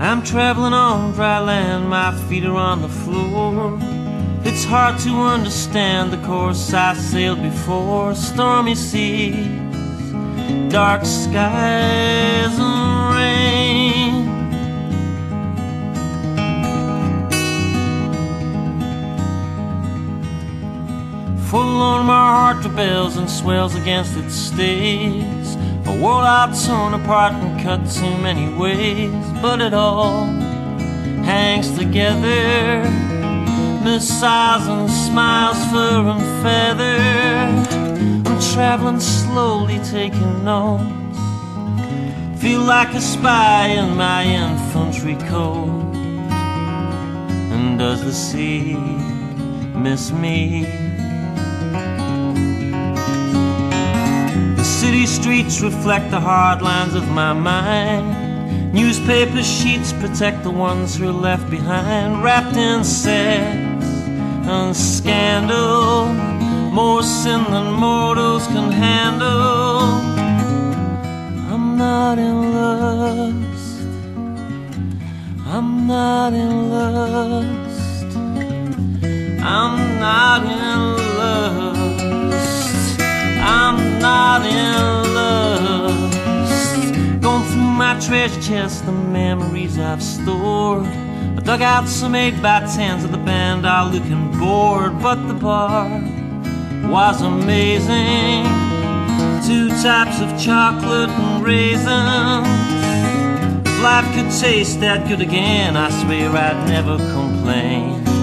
I'm traveling on dry land, my feet are on the floor. It's hard to understand the course I sailed before. Stormy seas, dark skies, and rain. Forlorn, my heart rebels and swells against its stays. A world out torn apart and cut too many ways, but it all hangs together. Missiles and smiles, fur and feather. I'm traveling slowly, taking notes. Feel like a spy in my infantry coat. And does the sea miss me? City streets reflect the hard lines of my mind. Newspaper sheets protect the ones who are left behind, wrapped in sex and scandal. More sin than mortals can handle. I'm not in lust. I'm not in lust. I'm not in lust. Treasure chest, the memories I've stored. I dug out some 8 by 10s of the band are looking bored, but the bar was amazing. Two types of chocolate and raisins. If life could taste that good again, I swear I'd never complain.